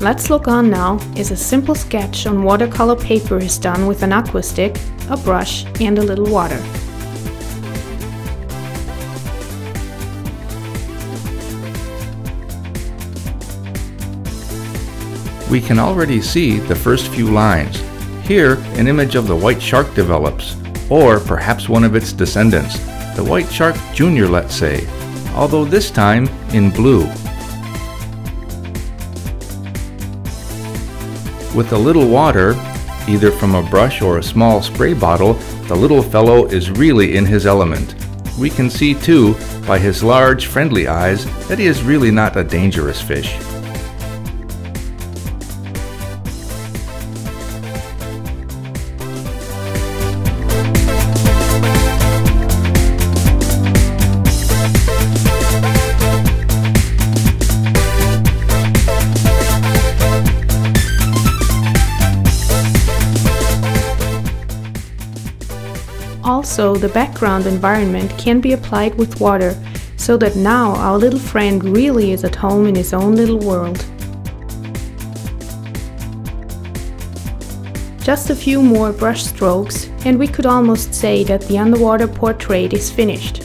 Let's look on now is a simple sketch on watercolor paper is done with an Aquastic, a brush and a little water. We can already see the first few lines. Here, an image of the white shark develops, or perhaps one of its descendants, the white shark junior let's say, although this time in blue. With a little water, either from a brush or a small spray bottle, the little fellow is really in his element. We can see too, by his large friendly eyes, that he is really not a dangerous fish. Also, the background environment can be applied with water, so that now our little friend really is at home in his own little world. Just a few more brush strokes and we could almost say that the underwater portrait is finished.